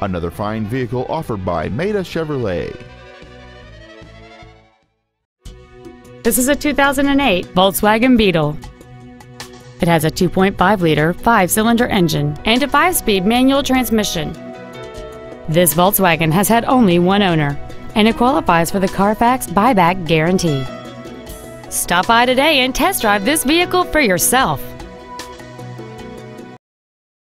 Another fine vehicle offered by Maita Chevrolet. This is a 2008 Volkswagen Beetle. It has a 2.5 liter, five cylinder engine and a five speed manual transmission. This Volkswagen has had only one owner and it qualifies for the Carfax buyback guarantee. Stop by today and test drive this vehicle for yourself.